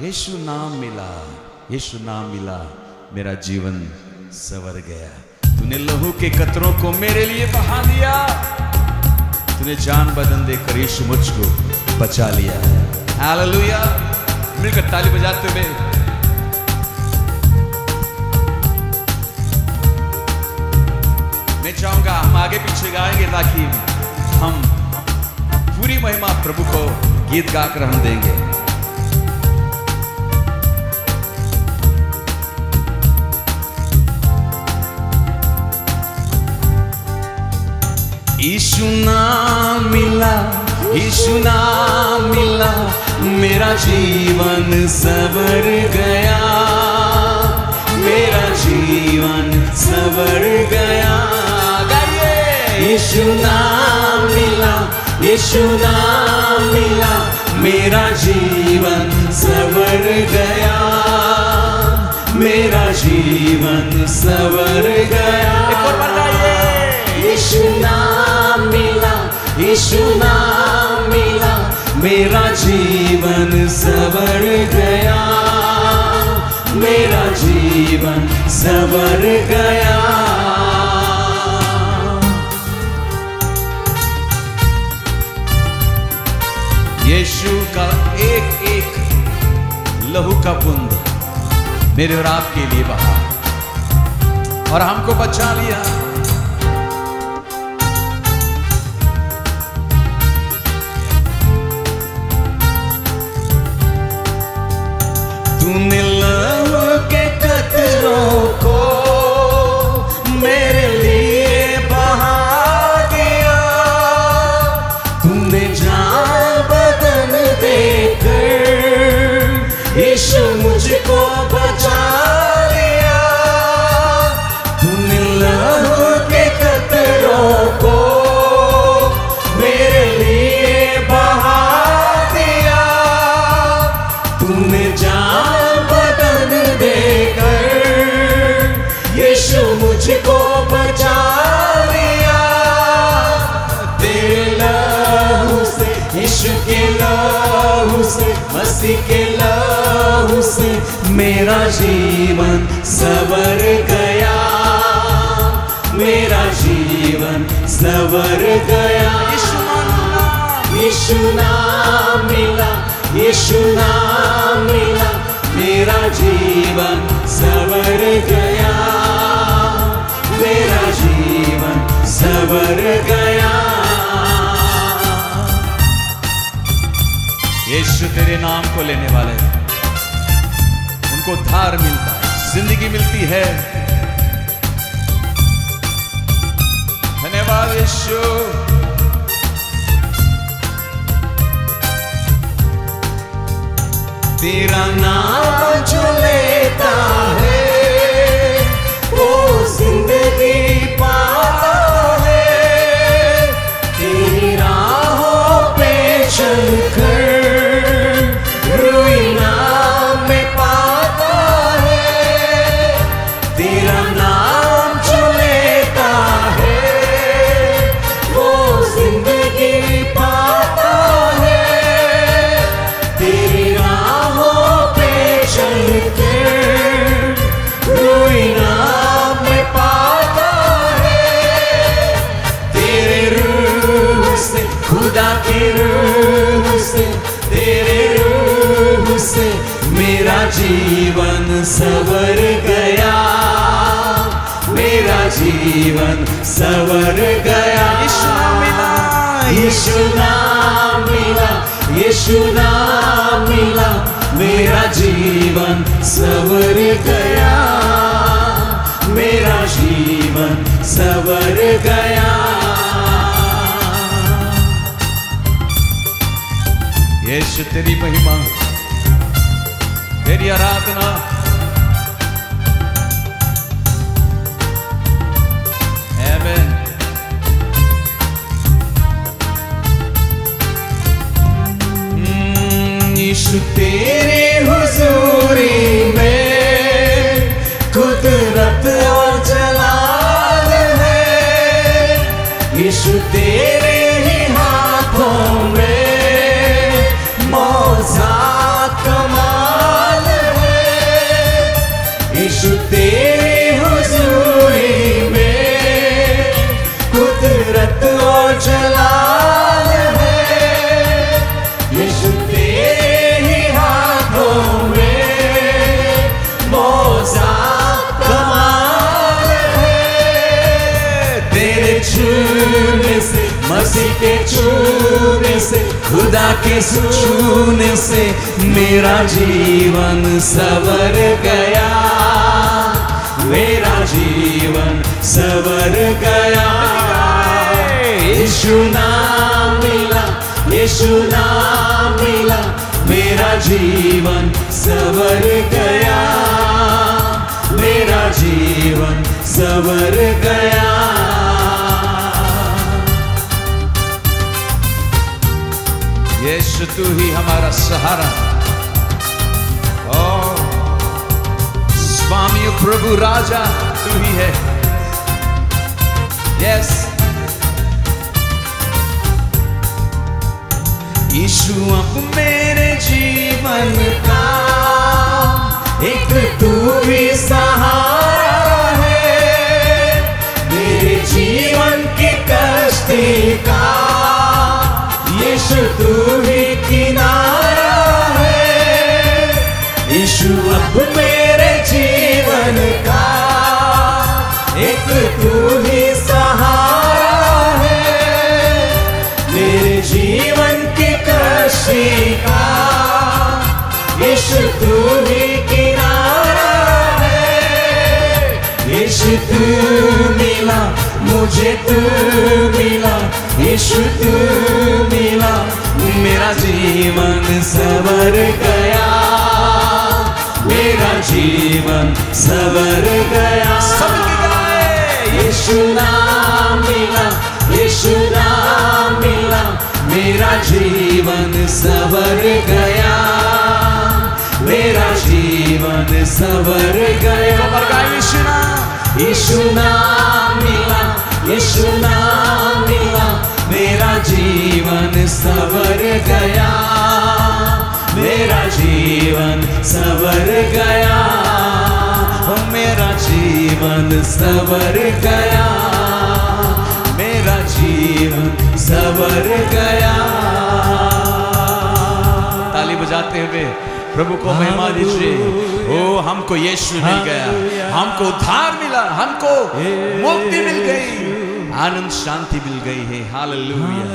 यीशु नाम मिला, यीशु नाम मिला, मेरा जीवन सवर गया। तूने लहू के कतरों को मेरे लिए बहा दिया तूने जान बदन देकर यीशु मुझको बचा लिया। हालेलुया। मिलकर ताली बजाते हुए। मैं चाहूँगा हम आगे पीछे गाएँगे ताकि हम पूरी महिमा प्रभु को गीत गाकर हम देंगे। यीशु नाम मिला यीशु नाम मिला, मेरा जीवन सवर गया। मेरा जीवन सवर गया। यीशु नाम मिला यीशु नाम मिला, मेरा जीवन सवर गया। मेरा जीवन सवर गया। यीशु नाम मिला, मेरा जीवन सवर गया। मेरा जीवन सवर गया। यीशु का एक एक लहू का बुंद मेरे और आपके लिए बहा। और हमको बचा लिया। तूने लहू के कतरों से मसीह के लहू से मेरा जीवन सवर गया। मेरा जीवन सवर गया। यीशु नाम मिला यीशु नाम मिला। मेरा जीवन सवर गया। मेरा जीवन सवर यीशु तेरे नाम को लेने वाले उनको धार मिलता है, ज़िंदगी मिलती है। धन्यवाद यीशु। तेरा नाम जो मेरा जीवन सवर गया। मेरा जीवन सवर गया। यीशु मिला यीशु नाम मिला यीशु नाम मिला। मेरा जीवन सवर गया। मेरा जीवन सवर गया। यीशु तेरी महिमा। तेरी आराधना. हम्म, तेरे मसीह के छूने से, खुदा के छूने से मेरा जीवन सवर गया। मेरा जीवन सवर गया। यीशु नाम मिला, यीशु नाम मिला, मेरा जीवन सवर गया। मेरा जीवन सवर गया। यीशु, तू ही हमारा सहारा। ओ स्वामी प्रभु, राजा, तू ही है। यस यीशु, अब मेरे जीवन का एक तू तू ही किनारा है। यीशु अब मेरे जीवन का एक तू ही सहारा है। मेरे जीवन की कशी का यीशु तू ही किनारा है। यीशु तू मिला, मुझे तू मिला, यीशु तू सवर गया यीशु नाम मिला यीशु नाम मिला मेरा जीवन सवर गया। मेरा जीवन सवर गया। यीशु नाम। यीशु नाम मिला यीशु नाम मिला मेरा जीवन सवर गया। मेरा जीवन सवर गया। जीवन सवर गया। मेरा जीवन सवर गया। ताली बजाते हुए प्रभु को महिमा दीजिए। ओ हमको यीशु मिल गया। हमको उद्धार मिला। हमको मुक्ति मिल गई। आनंद शांति मिल गई है। हालेलुया।